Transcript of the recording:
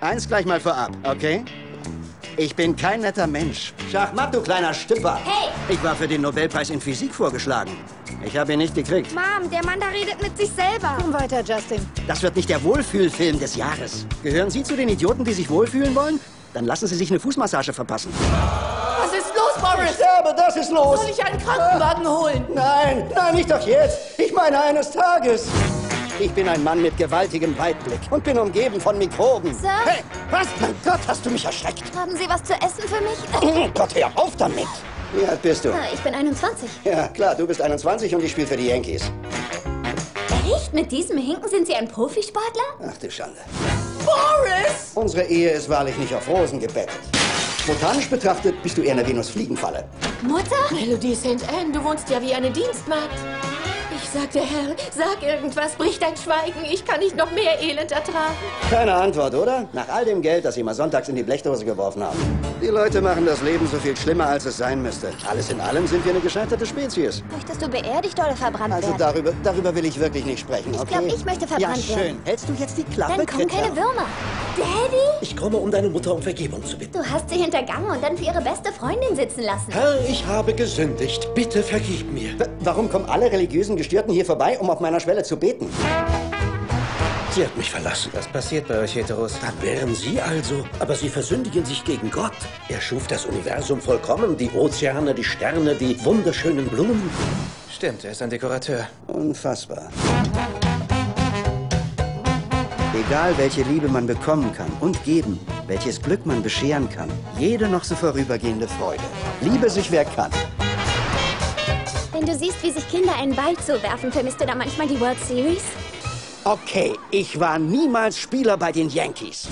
Eins gleich mal vorab, okay? Ich bin kein netter Mensch. Schachmatt, du kleiner Stümper. Hey! Ich war für den Nobelpreis in Physik vorgeschlagen. Ich habe ihn nicht gekriegt. Mom, der Mann da redet mit sich selber. Komm weiter, Justin. Das wird nicht der Wohlfühlfilm des Jahres. Gehören Sie zu den Idioten, die sich wohlfühlen wollen? Dann lassen Sie sich eine Fußmassage verpassen. Was ist los, Boris? sterbe, das ist los. Soll ich einen Krankenwagen holen? Nein, nein, nicht doch jetzt. Ich meine eines Tages. Ich bin ein Mann mit gewaltigem Weitblick und bin umgeben von Mikroben. Sir? Hey, was? Mein Gott, hast du mich erschreckt. Haben Sie was zu essen für mich? Oh Gott, hör auf damit. Wie alt bist du? Ich bin 21. Ja, klar, du bist 21 und ich spiele für die Yankees. Echt? Mit diesem Hinken sind Sie ein Profisportler? Ach du Schande. Boris! Unsere Ehe ist wahrlich nicht auf Rosen gebettet. Botanisch betrachtet bist du eher eine Venus-Fliegenfalle. Mutter? Melodie St. Anne, du wohnst ja wie eine Dienstmagd. Ich sagte, Herr, sag irgendwas, brich dein Schweigen. Ich kann nicht noch mehr Elend ertragen. Keine Antwort, oder? Nach all dem Geld, das Sie mal sonntags in die Blechdose geworfen haben. Die Leute machen das Leben so viel schlimmer, als es sein müsste. Alles in allem sind wir eine gescheiterte Spezies. Möchtest du beerdigt oder verbrannt Also werden? darüber, darüber will ich wirklich nicht sprechen, Ich okay? glaub, ich möchte verbrannt Ja, schön. werden. Hältst du jetzt die Klappe, Dann kommen keine Kritzer? Würmer. Daddy? Ich komme, um deine Mutter um Vergebung zu bitten. Du hast sie hintergangen und dann für ihre beste Freundin sitzen lassen. Herr, ich habe gesündigt. Bitte vergib mir. W- Warum kommen alle religiösen Gestörten hier vorbei, um auf meiner Schwelle zu beten? Sie hat mich verlassen. Was passiert bei euch Heteros? Dann wären Sie also. Aber Sie versündigen sich gegen Gott. Er schuf das Universum vollkommen. Die Ozeane, die Sterne, die wunderschönen Blumen. Stimmt, er ist ein Dekorateur. Unfassbar. Egal, welche Liebe man bekommen kann und geben, welches Glück man bescheren kann, jede noch so vorübergehende Freude. Liebe sich, wer kann. Wenn du siehst, wie sich Kinder einen Ball zuwerfen, vermisst du da manchmal die World Series? Okay, ich war niemals Spieler bei den Yankees.